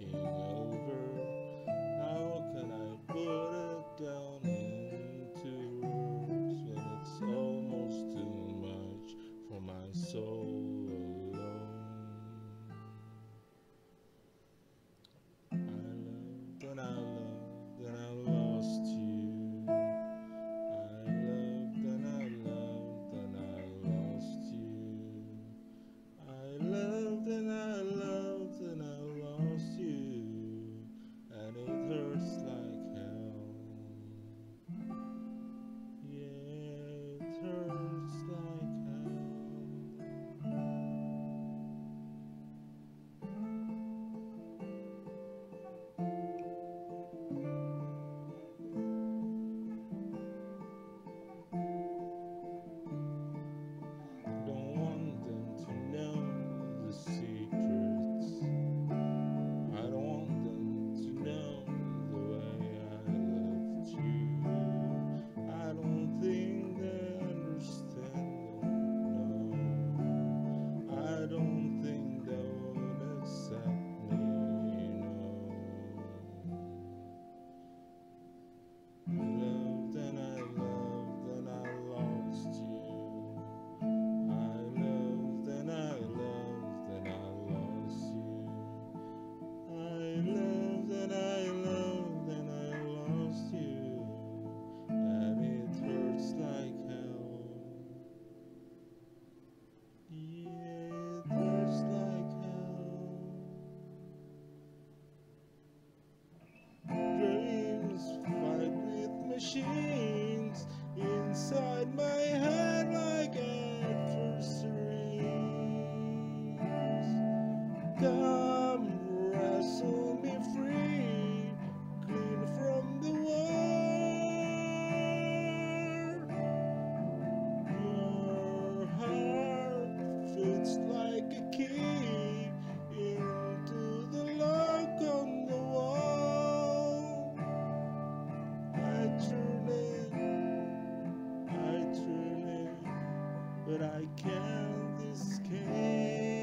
working machines inside my head like adversaries. God but I can't escape.